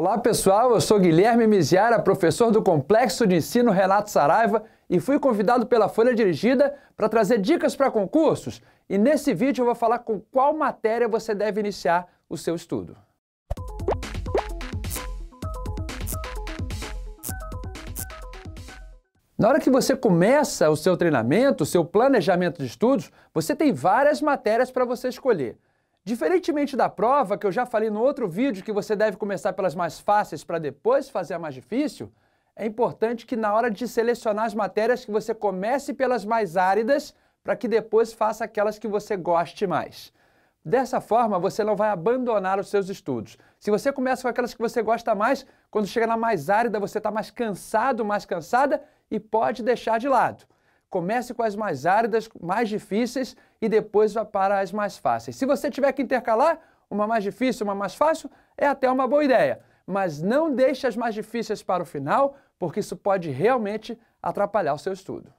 Olá pessoal, eu sou Guilherme Miziara, professor do Complexo de Ensino Renato Saraiva e fui convidado pela Folha Dirigida para trazer dicas para concursos. E nesse vídeo eu vou falar com qual matéria você deve iniciar o seu estudo. Na hora que você começa o seu treinamento, o seu planejamento de estudos, você tem várias matérias para você escolher. Diferentemente da prova, que eu já falei no outro vídeo que você deve começar pelas mais fáceis para depois fazer a mais difícil, é importante que na hora de selecionar as matérias que você comece pelas mais áridas para que depois faça aquelas que você goste mais. Dessa forma, você não vai abandonar os seus estudos. Se você começa com aquelas que você gosta mais, quando chega na mais árida, você está mais cansado, mais cansada e pode deixar de lado. Comece com as mais áridas, mais difíceis e depois vá para as mais fáceis. Se você tiver que intercalar, uma mais difícil, uma mais fácil, é até uma boa ideia. Mas não deixe as mais difíceis para o final, porque isso pode realmente atrapalhar o seu estudo.